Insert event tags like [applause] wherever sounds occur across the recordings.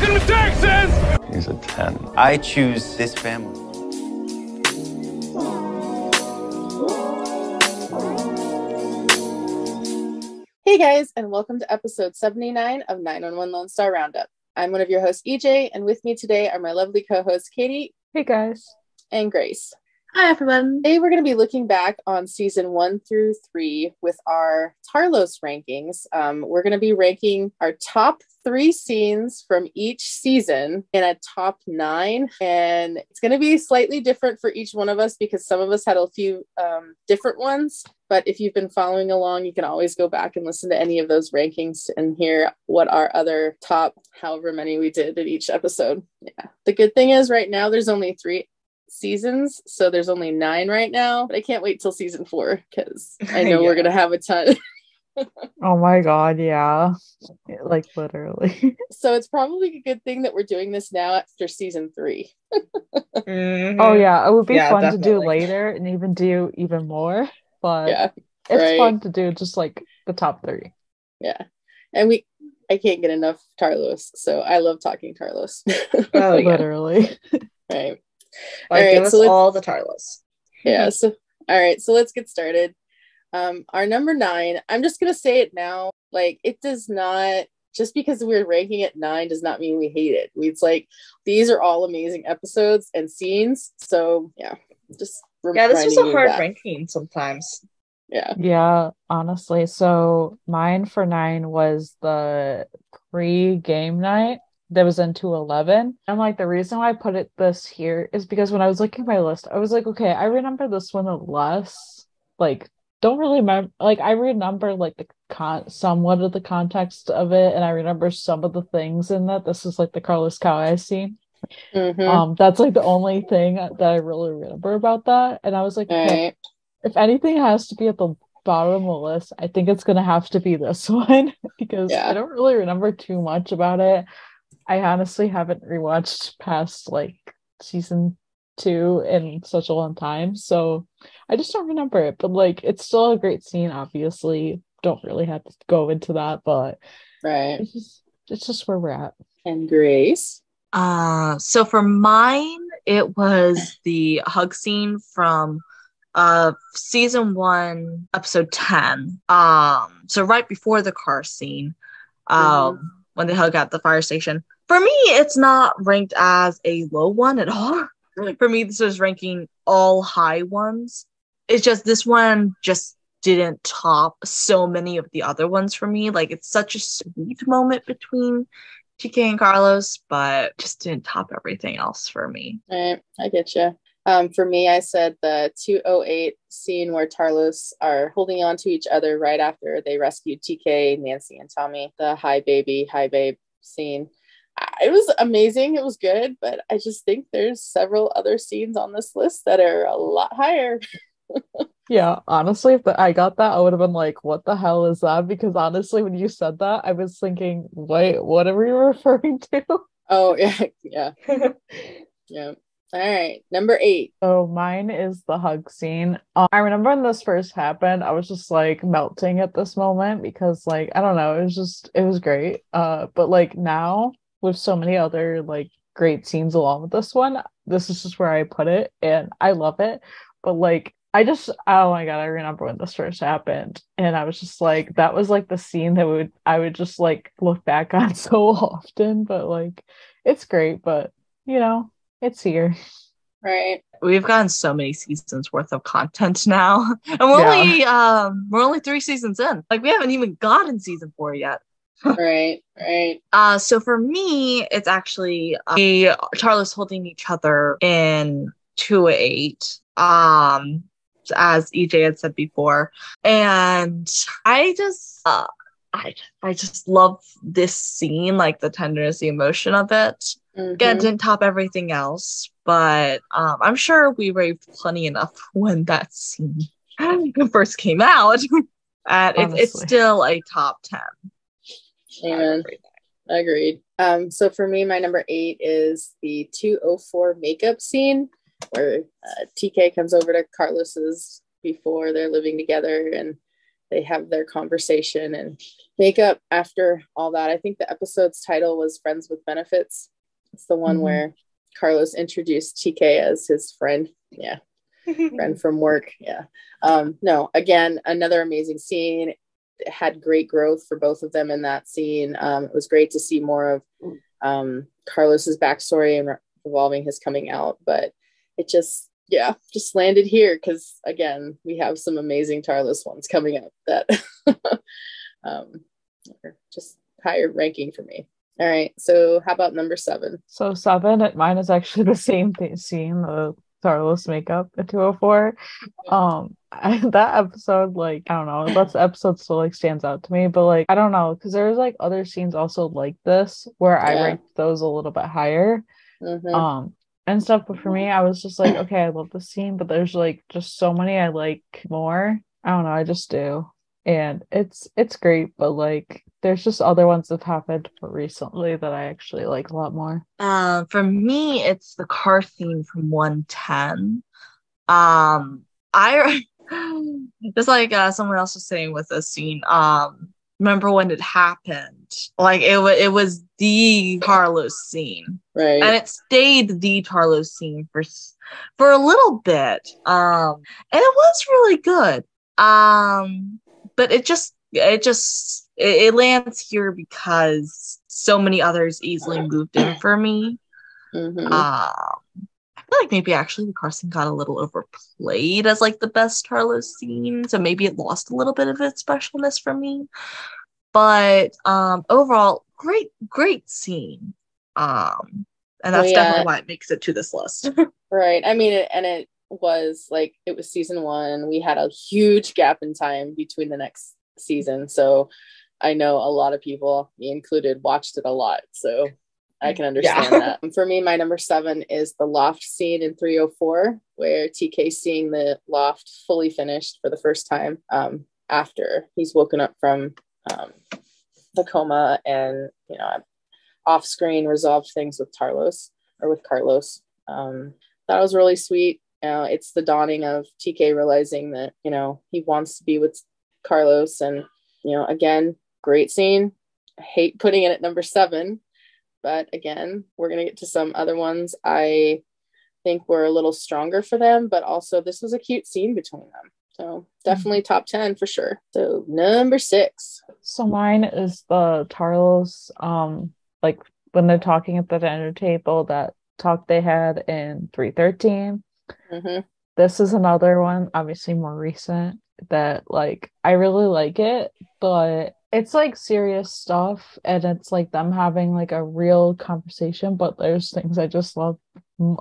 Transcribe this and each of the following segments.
Welcome to Texas! He's a 10. I choose this family. Hey guys, and welcome to episode 79 of 911 Lone Star Roundup. I'm one of your hosts, EJ, and with me today are my lovely co hosts, Katie Hey guys. and Grace. Hi, everyone. Today, we're going to be looking back on season one through three with our Tarlos rankings. Um, we're going to be ranking our top three scenes from each season in a top nine. And it's going to be slightly different for each one of us because some of us had a few um, different ones. But if you've been following along, you can always go back and listen to any of those rankings and hear what our other top, however many we did in each episode. Yeah. The good thing is, right now, there's only three seasons so there's only nine right now but i can't wait till season four because i know we're [laughs] gonna have a ton [laughs] Oh my god, yeah. Like literally. [laughs] so it's probably a good thing that we're doing this now after season three Mhm. oh yeah, it would be Yeah, fun to do later and even do even more. But yeah it's right. fun to do just like the top three. yeah and we i can't get enough tarlos so i love talking tarlos Oh, literally. right Like, All right, give so let's- all the Tarlos. yeah so all right so let's get started um our number nine i'm just gonna say it now like it does not just because we're ranking it nine does not mean we hate it it's like these are all amazing episodes and scenes so yeah just Yeah, this was a hard that. ranking sometimes. yeah yeah, honestly. So mine for nine was the pre-game night that was in 211. And like the reason why I put it this here is because when I was looking at my list, I was like, okay, I remember this one less. Like, don't really remember like I remember like the con somewhat of the context of it, and I remember some of the things in that. This is like the Carlos Cow I scene. Mhm. Um, that's like the only thing that I really remember about that. And I was like, okay, Right. if anything has to be at the bottom of the list, I think it's gonna have to be this [laughs] one because Yeah. I don't really remember too much about it. I honestly haven't rewatched past like season two in such a long time, so I just don't remember it. But like, it's still a great scene. Obviously, don't really have to go into that, but Right. it's just it's just where we're at. And Grace. Uh, so for mine, it was the hug scene from uh season one, episode 10. Um, so right before the car scene, um, when they hug at the fire station. For me, it's not ranked as a low one at all. [laughs] For me, this is ranking all high ones. It's just this one just didn't top so many of the other ones for me. Like it's such a sweet moment between TK and Carlos, but just didn't top everything else for me. Right. I get you. Um, for me, I said the 208 scene where Tarlos are holding on to each other right after they rescued TK, Nancy, and Tommy. The hi baby, hi babe scene. It was amazing. It was good, but I just think there's several other scenes on this list that are a lot higher. [laughs] Yeah, honestly, if I got that, I would have been like, "What the hell is that?" Because honestly, when you said that, I was thinking, "Wait, what are we [laughs] referring to?" Oh yeah, yeah, [laughs] yeah. All right, number eight. So mine is the hug scene. Um, I remember when this first happened, I was just like melting at this moment because, like, I don't know, it was just it was great. Uh, but like now with so many other like great scenes along with this one, this is just where I put it, and I love it. But like, I just oh my god, I remember when this first happened, and I was just like, that was like the scene that would I would just like look back [laughs] on so often. But like, it's great, but you know, it's here. Right. We've gotten so many seasons worth of content now. [laughs] And we're Yeah. only um we're only three seasons in. Like we haven't even gotten season four yet. [laughs] Right. Right. Uh, so for me, it's actually uh, a Tarlos holding each other in two eight. Um, as EJ had said before, and I just, uh, I, I just love this scene, like the tenderness, the emotion of it. Again, it Mhm. didn't top everything else, but um, I'm sure we raved plenty enough [laughs] when that scene [laughs] first came out. [laughs] and it, it's still a top ten. Amen. Agreed. Um, so for me, my number eight is the 204 makeup scene where uh, TK comes over to Carlos's before they're living together and they have their conversation and makeup after all that. I think the episode's title was Friends with Benefits. It's the one Mhm. where Carlos introduced TK as his friend. Yeah, [laughs] friend from work. Yeah. Um, no, again, another amazing scene. It had great growth for both of them in that scene. Um, it was great to see more of um, Carlos's backstory and revolving his coming out, but it just, yeah, just landed here because again, we have some amazing Tarlos ones coming up that [laughs] um, are just higher ranking for me. All right, so how about number seven? So seven, it- mine is actually [laughs] the same thing, scene, the Carlos makeup at 204. Um, I, [laughs] that episode, like, I don't know, that episode still like stands out to me, but like, I don't know, because there's like other scenes also like this where I Yeah. ranked those a little bit higher. Mhm. Um, and stuff. But for me, I was just like, okay, I love this scene, but there's like just so many I like more. I don't know, I just do. And it's it's great, but like there's just other ones that happened recently that I actually like a lot more. Um, for me, it's the car scene from 110. Um, I [laughs] just like uh, someone else was saying with this scene. Um, remember when it happened? Like it was, it was the Carlos scene, Right. and it stayed the Carlos scene for for a little bit. Um, and it was really good. Um, but it just, it just, it, it lands here because so many others easily moved in for me. Mhm. Um, I feel like maybe actually the Carson got a little overplayed as like the best Carlos scene, so maybe it lost a little bit of its specialness for me. But um, overall, great, great scene. Um, and Well, that's yeah. definitely why it makes it to this list. [laughs] Right. I mean, and it was like it was season one. We had a huge gap in time between the next season, so I know a lot of people, me included, watched it a lot. So I can understand Yeah. that. For me, my number seven is the loft scene in 304, where TK seeing the loft fully finished for the first time um, after he's woken up from um, the coma and you know off screen resolved things with Tarlos or with Carlos. Um, that was really sweet. Uh, it's the dawning of TK realizing that you know he wants to be with Carlos, and you know again, great scene. I hate putting it at number seven, but again, we're gonna get to some other ones. I think were a little stronger for them, but also this was a cute scene between them. So definitely top ten for sure. So number six. So mine is the Tarlos, um, like when they're talking at the dinner table, that talk they had in 313. Hmm This is another one, obviously more recent, that like I really like it, but it's like serious stuff and it's like them having like a real conversation, but there's things I just love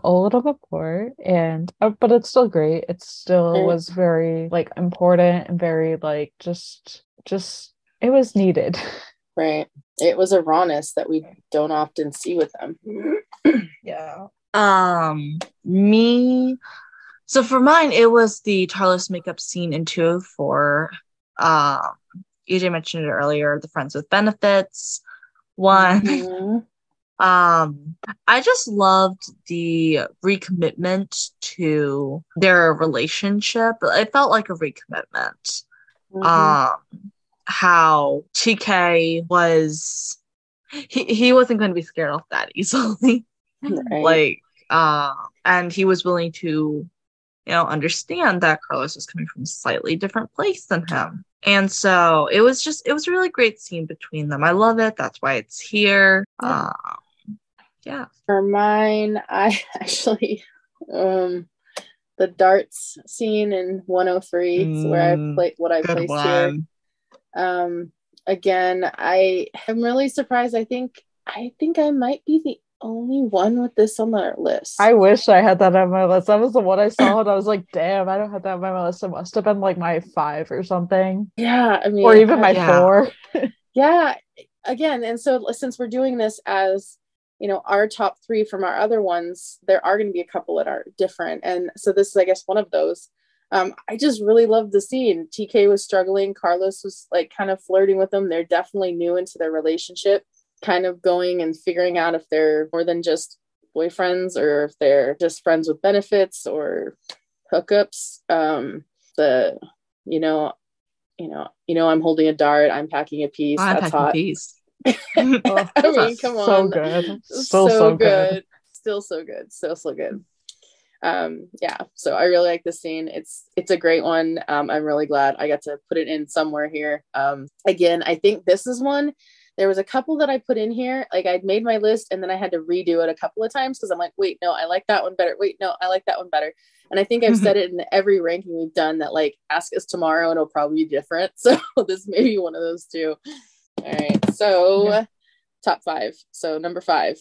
a little bit more and uh, but it's still great. It still Mm. was very like important and very like just just it was needed. Right. It was a rawness that we don't often see with them. [clears throat] Yeah. Um, me. So for mine, it was the Tarlos makeup scene in 204. Um, EJ mentioned it earlier, the friends with benefits one. Mhm. [laughs] Um, I just loved the recommitment to their relationship. It felt like a recommitment. Mhm. Um, how TK was he he wasn't going to be scared off that easily. [laughs] Right. like uh and he was willing to you know understand that carlos was coming from a slightly different place than him. And so it was just it was a really great scene between them. I love it. That's why it's here. Um yeah. For mine, I [laughs] actually um the darts scene in 103 is where I Mm, played what I placed here. Um again, I am really surprised. I think I think I might be the only one with this on our list. I wish I had that on my list. That was the one I saw and I was like, damn, I don't have that on my list. It must have been like my five or something. yeah, I mean Or even my Yeah. four. [laughs] yeah again and so since we're doing this as you know our top three from our other ones there are going to be a couple that are different and so this is i guess one of those um, i just really loved the scene tk was struggling carlos was like kind of flirting with them they're definitely new into their relationship kind of going and figuring out if they're more than just boyfriends or if they're just friends with benefits or hookups um, the you know you know, you know, I'm holding a dart, I'm packing a piece. I'm That's packing hot. Piece. [laughs] Oh, I mean, come on so on. good. Still so, good. Still so good. Still so good. Um, yeah, so I really like this scene. It's it's a great one. Um, I'm really glad I got to put it in somewhere here. Um, again, I think this is one. There was a couple that I put in here. Like I'd made my list and then I had to redo it a couple of times because I'm like, wait, no, I like that one better. Wait, no, I like that one better. And I think I've said [laughs] it in every ranking we've done that like ask us tomorrow and it'll probably be different. [laughs] So this may be one of those two. All right. So Yeah. top five. So number five.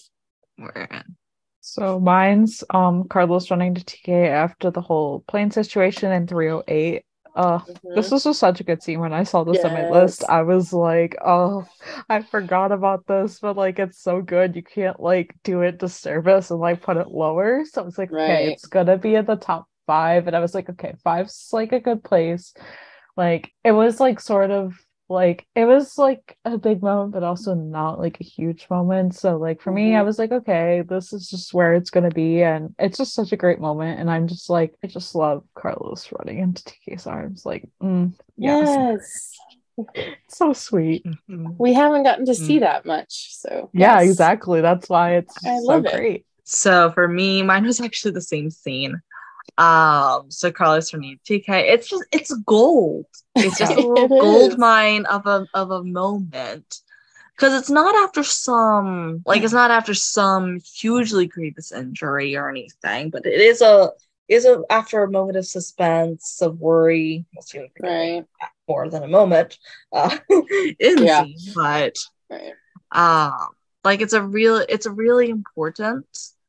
We're in. So mine's um Carlos running to TK after the whole plane situation in 308. Uh this was just such a good scene when I saw this on my list. I was like, oh, I forgot about this, but like it's so good. You can't like do it disservice and like put it lower. So I was like, okay, it's gonna be in the top five. And I was like, okay, five's like a good place. Like it was like sort of like it was like a big moment, but also not like a huge moment. So like for me, I Mhm. was like, okay, this is just where it's gonna be, and it's just such a great moment. And I'm just like, I just love Carlos running into TK's arms, like, mm, yes, Yes. [laughs] so sweet. We haven't gotten to Mm. see that much. So Yeah, yes. exactly. That's why it's I so love it. great. So for me, mine was actually the same scene. Um, so Carlos Renee TK, it's just it's gold. It's just a [laughs] little gold mine of a of a moment. Because it's not after some like it's not after some hugely grievous injury or anything, but it is a is a after a moment of suspense, of worry. We'll see what we Right. more than a moment uh, [laughs] Yeah. scene, but Right. um like it's a real it's a really important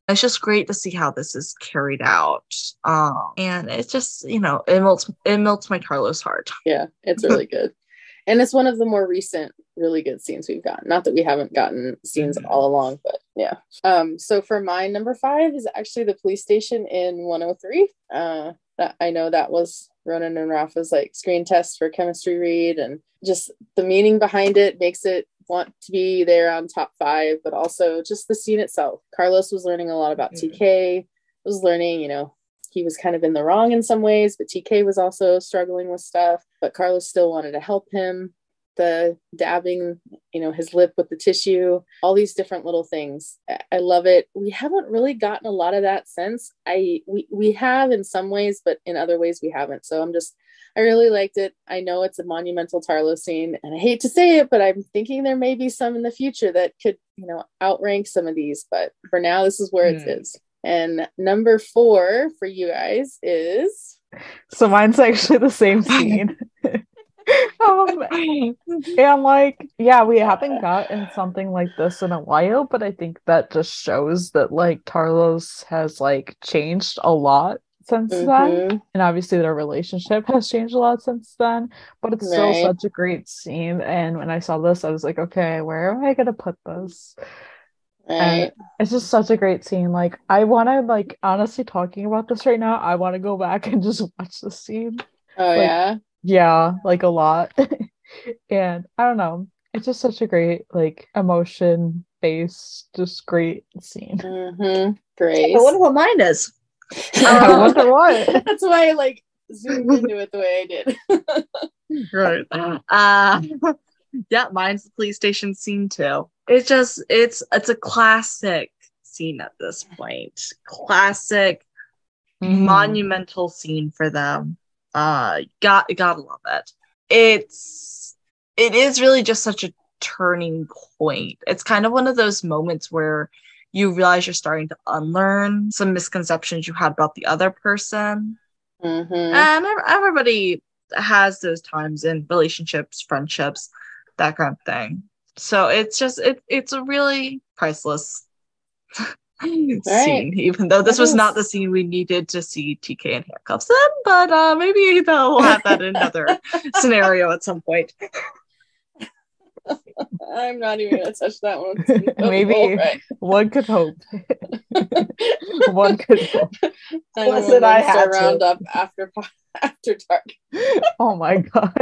it's just great to see how this is carried out um and it's just you know it melts it melts my carlos heart [laughs] Yeah, it's really good. And it's one of the more recent, really good scenes we've gotten. Not that we haven't gotten scenes Mhm. all along, but yeah. Um, so for my number five is actually the police station in 103. Uh, that I know that was Ronen and Rafa's like screen test for chemistry read, and just the meaning behind it makes it want to be there on top five, but also just the scene itself. Carlos was learning a lot about Mhm. TK, was learning, you know, he was kind of in the wrong in some ways, but TK was also struggling with stuff. But Carlos still wanted to help him. The dabbing, you know, his lip with the tissue, all these different little things. I- I love it. We haven't really gotten a lot of that since. I we we have in some ways, but in other ways we haven't. So I'm just I really liked it. I know it's a monumental Tarlo scene, and I hate to say it, but I'm thinking there may be some in the future that could, you know, outrank some of these. But for now, this is where it Hmm. is. And number four for you guys is So mine's actually the same [laughs] scene. [laughs] um, and like, yeah, we haven't gotten something like this in a while, but I think that just shows that like Tarlos has like changed a lot since then. Mhm. And obviously their relationship has changed a lot since then, but it's still such a great scene. And when I saw this, I was like, okay, where am I gonna put this? right. It's just such a great scene. Like I wanna like honestly talking about this right now, I wanna go back and just [laughs] watch the scene. Oh like- yeah. Yeah, like a lot. [laughs] and I don't know. It's just such a great, like, emotion based, just great scene. hmm Great. i wonder what mine is [laughs] I wonder what. That's why I like zoomed into it the way I did. [laughs] right uh [laughs] yeah mine's the police station scene too it's just it's it's a classic scene at this point classic Mhm. monumental scene for them. Uh, got gotta love it. It's it is really just such a turning point. It's kind of one of those moments where you realize you're starting to unlearn some misconceptions you had about the other person, Mhm. and everybody has those times in relationships, friendships, that kind of thing. So it's just it it's a really priceless [laughs] scene, even though this was not the scene we needed to see TK in handcuffs in, but uh maybe they'll have that in another [laughs] scenario at some point. I'm not even gonna touch that one. It's [laughs] Maybe. alright. One could hope. [laughs] One could hope. I'm Listen, I had to. round up after [laughs] after dark. Oh my god.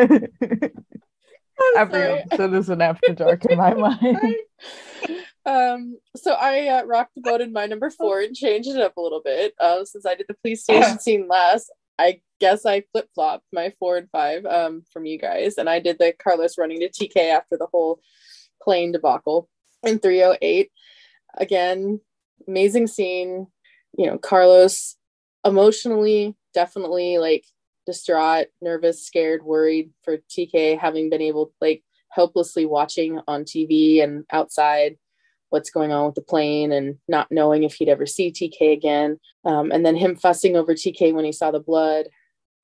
Every sorry. episode is an after dark in my mind. um, so I uh, rocked the boat in my number four and changed it up a little bit. Uh, since I did the police station scene last, I guess I flip flopped my four and five um, from you guys, and I did the Carlos running to TK after the whole plane debacle in 308. Again, amazing scene. You know, Carlos emotionally definitely like distraught, nervous, scared, worried for TK having been able like helplessly watching on TV and outside what's going on with the plane and not knowing if he'd ever see TK again. Um, and then him fussing over TK when he saw the blood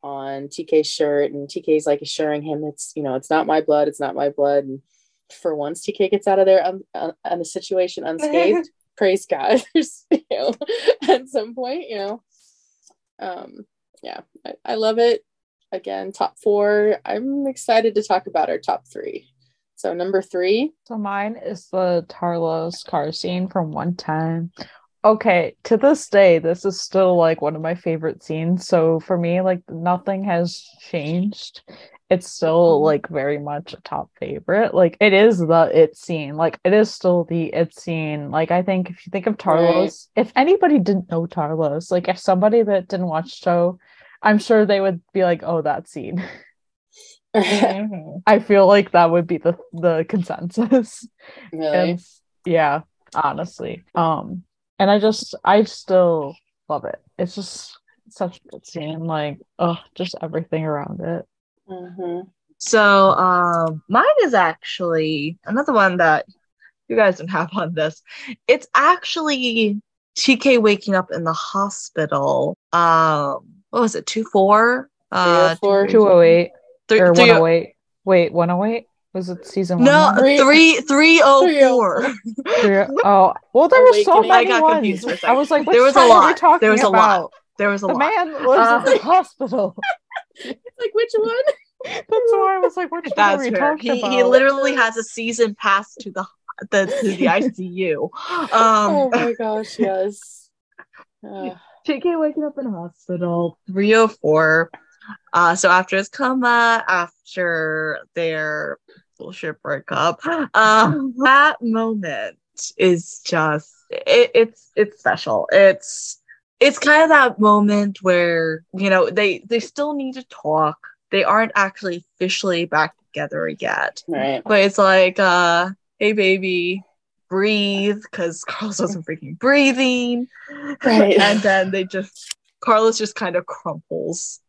on TK's shirt and TK's like assuring him it's, you know, it's not my blood, it's not my blood. And for once TK gets out of there on, on, on the situation unscathed. [laughs] Praise God. [laughs] You know, [laughs] at some point, you know, um, yeah, I, I love it. Again, top four. I'm excited to talk about our top three. So number three. So mine is the Tarlos car scene from 110. Okay, to this day, this is still like one of my favorite scenes. So for me, like nothing has changed. It's still Mhm. like very much a top favorite. Like it is the it scene. Like it is still the it scene. Like I think if you think of Tarlos, if anybody didn't know Tarlos, like if somebody that didn't watch show, I'm sure they would be like, oh, that scene. [laughs] I feel like that would be the the consensus. [laughs] really? And yeah, honestly. Um and I just I still love it. It's just such a good scene. Like, oh, just everything around it. Mhm. So um mine is actually another one that you guys don't have on this. It's actually TK waking up in the hospital. Um what was it, two four? Uh 304? 208 three, or three- 108. Wait, 108? Was it season one? no one? Three- three three oh four. Three- oh, well, there were so many. I many got ones. confused for a I second. was like, There was a time are lot. talking There was a lot. There was a The lot. man lives Uh, in the hospital. [laughs] Like which one? That's why I was like, which one are we fair. talking He, about? he literally has a season pass to the the to the ICU. [laughs] Um oh my gosh, yes. [laughs] Uh, TK waking up in hospital. 304. Uh, so after his coma, after their bullshit breakup, um, that moment is just it, it's it's special. It's it's kind of that moment where you know they they still need to talk. They aren't actually officially back together yet, right. but it's like, uh, hey baby, breathe, because Carlos wasn't freaking breathing. Right. [laughs] and then they just Carlos just kind of crumples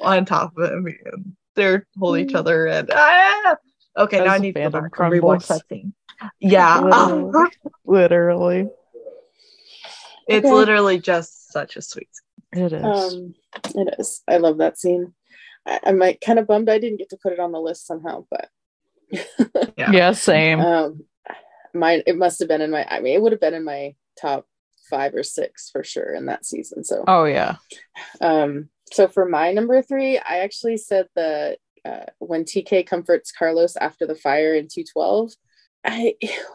on top of him. And they're hold each other and ah! okay, now I the need to go back and rewatch that scene. Yeah, Literally. [laughs] Literally. it's Okay. literally just such a sweet. It is. Um, it is. I love that scene. I, I'm like kind of bummed I didn't get to put it on the list somehow, but [laughs] yeah. [laughs] yeah, same. um, mine it must have been in my. I mean, it would have been in my top five or six for sure in that season. So, oh yeah. um, so for my number three, I actually said the uh, when TK comforts Carlos after the fire in two twelve. I it-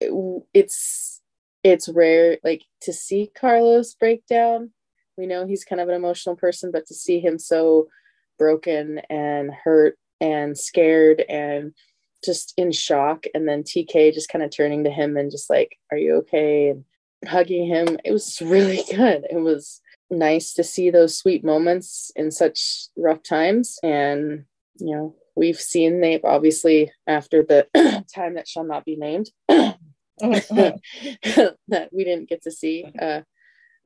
[sighs] it's it's rare like to see Carlos break down. We know he's kind of an emotional person, but to see him so broken and hurt and scared and just in shock, and then TK just kind of turning to him and just like, "Are you okay?" and hugging him. It was really [laughs] good. It was nice to see those sweet moments in such rough times, and you know, we've seen Nape obviously after the [clears throat] time that shall not be named. [clears throat] that we didn't get to see uh,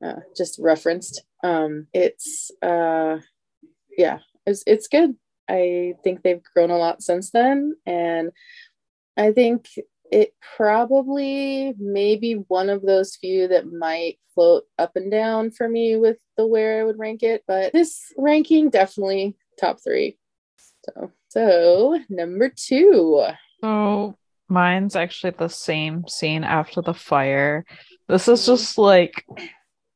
uh just referenced. Um it's uh yeah it's it's good. I think they've grown a lot since then. And i think it probably maybe one of those few that might float up and down for me with the where i would rank it but this ranking definitely top three so so number two So mine's actually the same scene after the fire. This is just like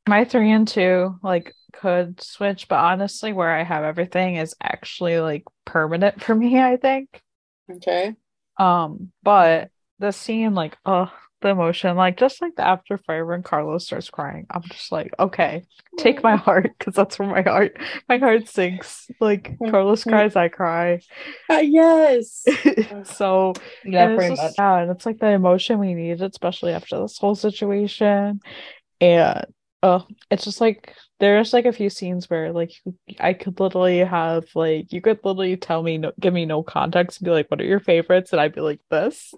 my three and two, like could switch, but honestly, where I have everything is actually like permanent [laughs] for me, I think. okay Um, but the scene, like, oh, the emotion, like just like the after fire when Carlos starts crying, I'm just like, okay, take my mm. heart, because that's where my heart, my heart sinks. Like mm, Carlos mm. cries, I cry. Uh, yes [laughs] so Yeah, and it's pretty just- much. Yeah, and it's like the emotion we needed, especially after this whole situation. And Oh, it's just like there's like a few scenes where like I could literally have like you could literally tell me no, give me no context and be like, what are your favorites? And I'd be like this.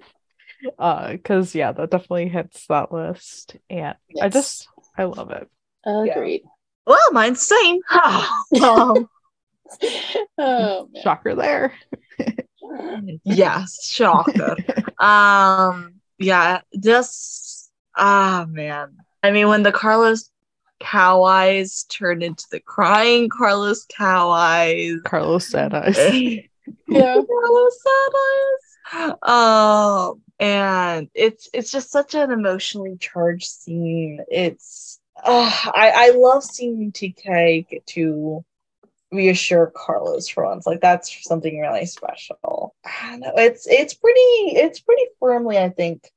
Uh, because yeah, that definitely hits that list, and I just I love it. Agreed. Well, mine's same. um, [laughs] [laughs] oh, man. Shocker there. [laughs] yes, shocker. um, yeah, just ah man. I mean, when the Carlos cow eyes turned into the crying Carlos cow eyes. Carlos sad eyes. Yeah. Carlos sad eyes. Um, and it's it's just such an emotionally charged scene. It's uh, I I love seeing TK get to reassure Carlos for once. Like that's something really special. I know. It's it's pretty it's pretty firmly I think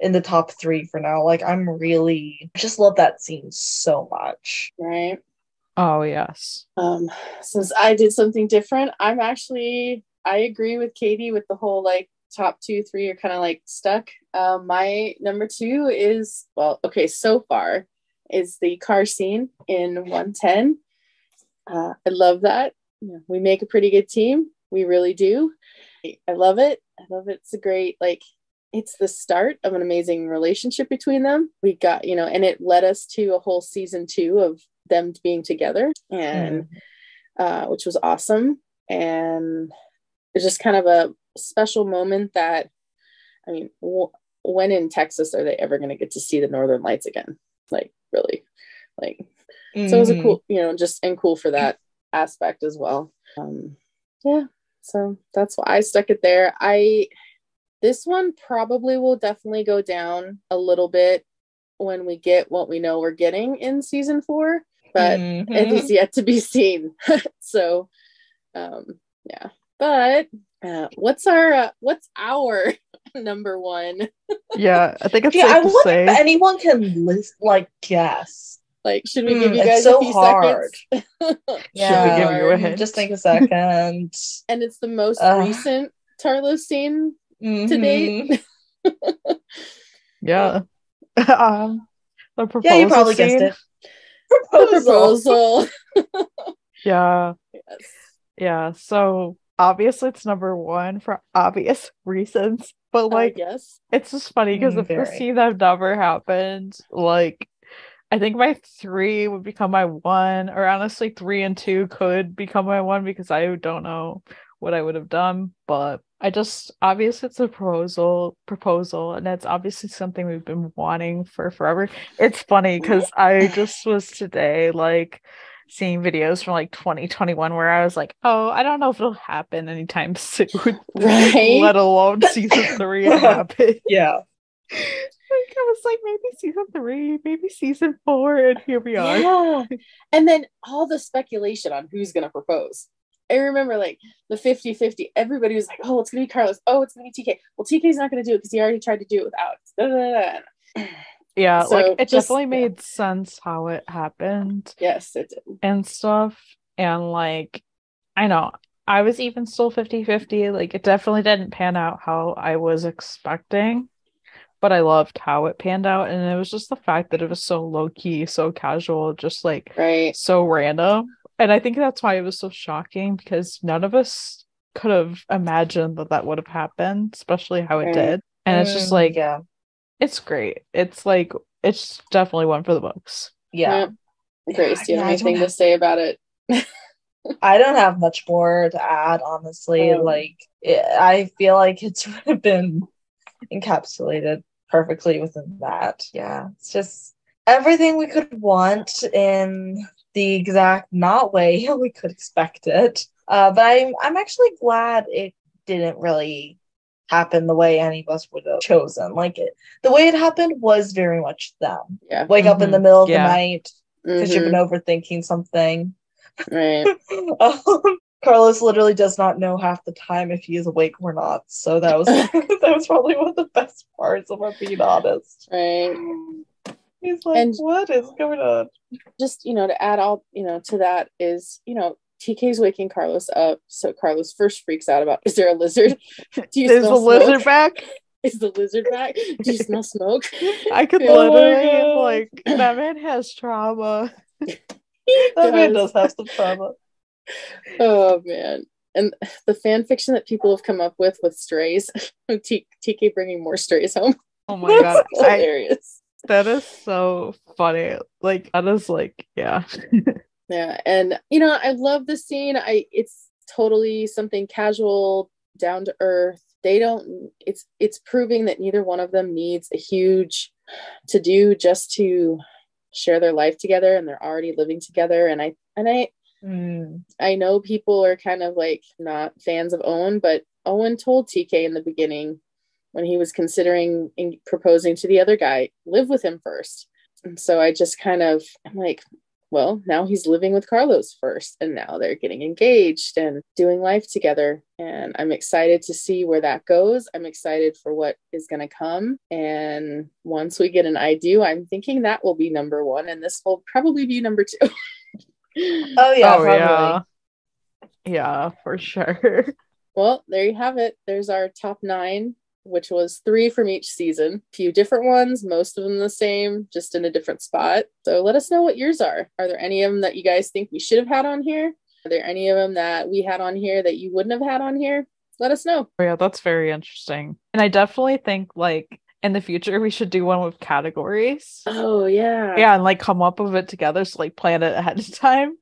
in the top three for now. Like I'm really I just love that scene so much. Right. Oh yes. Um, since I did something different, I'm actually I agree with Katie with the whole like top two, three are kind of like stuck. Um, my number two is well, okay, so far is the car scene in 110. Uh, I love that. We make a pretty good team. We really do. I love it. I love it. It's a great like it's the start of an amazing relationship between them. We got, you know, and it led us to a whole season two of them being together and uh, which was awesome. And just kind of a special moment that, I mean, w- when in Texas are they ever going to get to see the Northern Lights again? Like, really? Like, so it was a Mhm. cool, you know, just and cool for that aspect as well. Um, yeah, so that's why I stuck it there. I this one probably will definitely go down a little bit when we get what we know we're getting in season four, but it Mhm. is yet to be seen. [laughs] so, um, yeah. But uh, what's our uh, what's our [laughs] number one? Yeah, I think it's yeah, I safe to wonder say. if anyone can list like guess. Like, should we Hmm, give you it's guys so a few hard. seconds? Should we give you a hint? Just take a second. [laughs] And it's the most Ugh. recent Tarlo scene to Mhm. date. [laughs] Yeah. um the proposal Yeah, you probably scene. guessed it. Proposal. proposal. Yeah. yes. Yeah. So obviously it's number one for obvious [laughs] reasons. But like uh, yes. it's just funny because Mm, if the very. scene that never happened, like I think my three would become my one, or honestly three and two could become my one because I don't know what I would have done. But I just obviously it's a proposal proposal and it's obviously something we've been wanting for forever. It's funny because [laughs] I just was today like seeing videos from like 2021 where I was like, oh, I don't know if it'll happen anytime [laughs] soon. Right? Let alone [laughs] season three happen. Yeah. Like, I was like, maybe season three, maybe season four, and here we are. Yeah. [laughs] And then all the speculation on who's going to propose. I remember like the 50 50, everybody was like, oh, it's going to be Carlos. Oh, it's going to be TK. Well, TK's not going to do it because he already tried to do it with Yeah, So, like it just- definitely yeah. made sense how it happened Yes, it did. and stuff. And like, I know I was even still 50 50. Like, it definitely didn't pan out how I was expecting, but I loved how it panned out. And it was just the fact that it was so low key, so casual, just like Right. so random. And I think that's why it was so shocking because none of us could have imagined that that would have happened, especially how it Right. did. And it's just Mm, like, yeah. It's great. It's like, it's definitely one for the books. Yeah. Grace, do you Yeah, have anything don't to say about it? [laughs] I don't have much more to add, honestly. Um, like, it, I feel like it's [laughs] been encapsulated perfectly within that. Yeah, it's just everything we could want in the exact not way [laughs] we could expect it. Uh, but I'm I'm actually glad it didn't really happen the way any of us would have chosen. Like it, the way it happened was very much them. Yeah. Wake up in the Mhm. middle of Yeah. the night because you've Mhm. been overthinking something. Right. [laughs] um, Carlos literally does not know half the time if he is awake or not. So that was [laughs] [laughs] that was probably one of the best parts of our being honest. Right. He's like, And- what is going on? Just, you know, to add all, you know, to that is, you know, TK's waking Carlos up. So Carlos first freaks out about is there a lizard? [laughs] Do you Is the lizard smoke? back? [laughs] Is the lizard back? Do you smell smoke? [laughs] I could Oh literally like that man has trauma. That man does. have some trauma. Oh man. And the fan fiction that people have come up with with strays, T- TK bringing more strays home. Oh my god. That's I, hilarious. that is so funny. Like that is like yeah. Yeah, and you know, I love the scene. I it's totally something casual, down to earth. They don't it's it's proving that neither one of them needs a huge to do just to share their life together and they're already living together and I and I Mm. I know people are kind of like not fans of Owen, but Owen told TK in the beginning when he was considering in proposing to the other guy, live with him first. And so I just kind of, I'm like, well, now he's living with Carlos first, and now they're getting engaged and doing life together. And I'm excited to see where that goes. I'm excited for what is going to come. And once we get an I do, I'm thinking that will be number one, and this will probably be number two. [laughs] Oh yeah, oh probably. yeah. Yeah, for sure. [laughs] Well, there you have it. There's our top nine, which was three from each season. A few different ones, most of them the same, just in a different spot. So let us know what yours are. Are there any of them that you guys think we should have had on here? Are there any of them that we had on here that you wouldn't have had on here? Let us know. Oh, yeah, that's very interesting. And I definitely think like in the future we should do one with categories. Oh, yeah. Yeah, and like come up with it together, so like plan it ahead of time.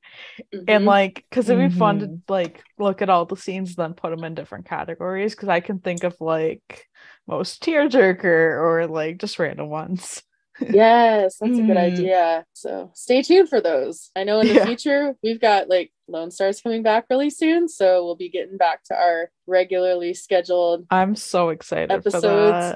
and Mhm. like because it'd be fun to Mhm. like look at all the scenes and then put them in different categories because i can think of like most tearjerker or like just random ones yes, that's a good Mm. idea. So stay tuned for those. I know in the Yeah. future we've got like Lone Stars coming back really soon, so we'll be getting back to our regularly scheduled i'm so excited for episodes.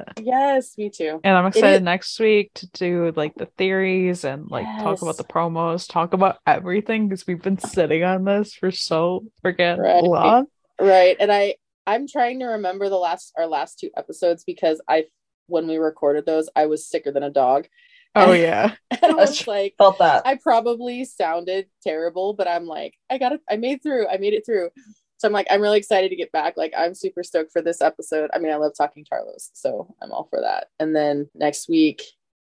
that Yes, me too. and i'm excited is- next week to do like the theories and like talk about the promos talk about everything because we've been sitting on this for so freaking Right. long Right. And I I'm trying to remember the last our last two episodes because I when we recorded those, I was sicker than a dog. oh yeah [laughs] And I was like, Felt that. I probably sounded terrible, but I'm like, I got it, I made through, I made it through. So I'm like, I'm really excited to get back. Like, I'm super stoked for this episode. I mean, I love talking Carlos, so I'm all for that. And then next week,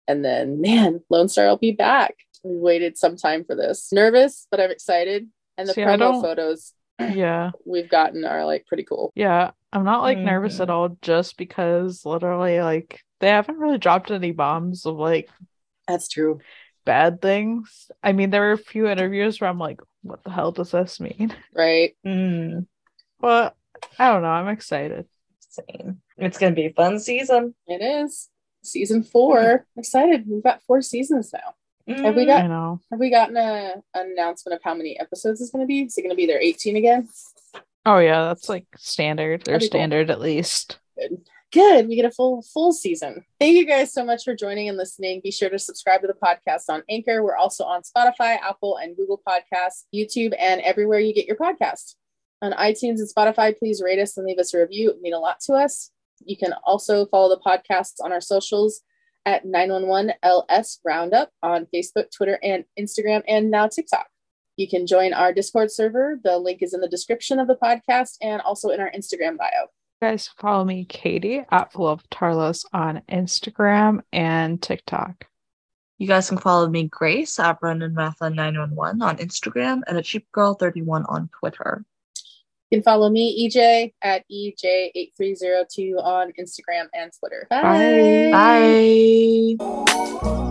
and then man, Lone Star will be back. We waited some time for this. Nervous, but I'm excited. And the See, promo photos yeah [clears throat] we've gotten are like pretty cool. Yeah, I'm not like nervous at Mhm. all just because literally like they haven't really dropped any bombs of like That's true. bad things. I mean, there were a few interviews where I'm like, what the hell does this mean? [laughs] Right. Mm. But I don't know, I'm excited. Same. It's gonna be a fun season. It is season four. I'm excited. We've got four seasons now. Have we Mm. got- I know. Have we gotten a an announcement of how many episodes it's going to be? Is it going to be their 18 again? Oh yeah, that's like standard. They're That'd cool. standard at least. Good. Good. We get a full full season. Thank you guys so much for joining and listening. Be sure to subscribe to the podcast on Anchor. We're also on Spotify, Apple, and Google Podcasts, YouTube, and everywhere you get your podcasts. On iTunes and Spotify, please rate us and leave us a review. It would mean a lot to us. You can also follow the podcasts on our socials at 911 LS Roundup on Facebook, Twitter, and Instagram, and now TikTok. You can join our Discord server. The link is in the description of the podcast and also in our Instagram bio. You guys follow me, Katie, at Full of Tarlos on Instagram and TikTok. You guys can follow me, Grace, at Ronen Rafa 911 on Instagram and at SheepGirl31 on Twitter. You can follow me, EJ, at E EJ8302 on Instagram and Twitter. Bye. Bye.